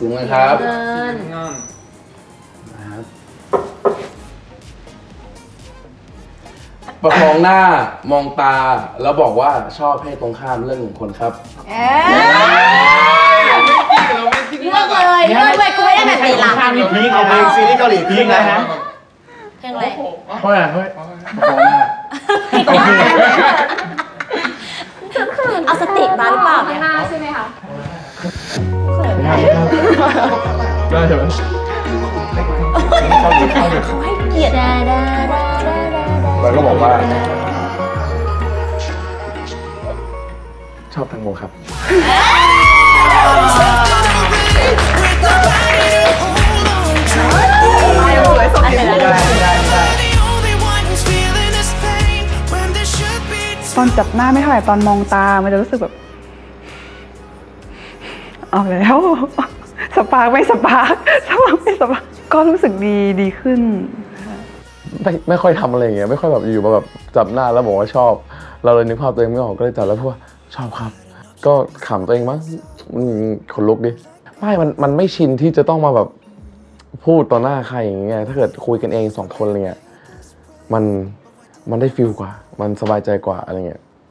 สูงนะครับเงินนะครับประคองหน้ามองตาแล้วบอกว่าชอบให้ตรงข้ามเรื่องหนึ่งคนครับเอ๊เลือกเลยเลือกเลยกูไม่ได้แบบนี้ละพีคเอาเพลงซีรีส์เกาหลีพีคนะฮะเพลงอะไรเฮ้ยเฮ้ยประคองหน้าเอา ได้ใช่ไหมเขาให้เกียรติดาดาดาดาดาแล้วก็บอกว่า ชอบแตังโมครับตอนจับหน้าไม่เท่าไหร่ตอนมองตา มันจะรู้สึกแบบ เอาแล้ว spark ไม่ spark spark ไม่ spark ก็รู้สึกดีดีขึ้นไม่ไม่ค่อยทำอะไรอย่างเงี้ยไม่ค่อยแบบอยู่มาแบบจับหน้าแล้วบอกว่าชอบ เราเลยนึกภาพตัวเองไม่ออกก็เลยจับแล้วพูดว่าชอบครับ ก็ขำตัวเองมั้งขนลุกดิไม่มันมันไม่ชินที่จะต้องมาแบบพูดต่อหน้าใครอย่างเงี้ยถ้าเกิดคุยกันเองสองคนอะไรเงี้ยมันมันได้ feel กว่า มันสบายใจกว่าอะไรเงี้ย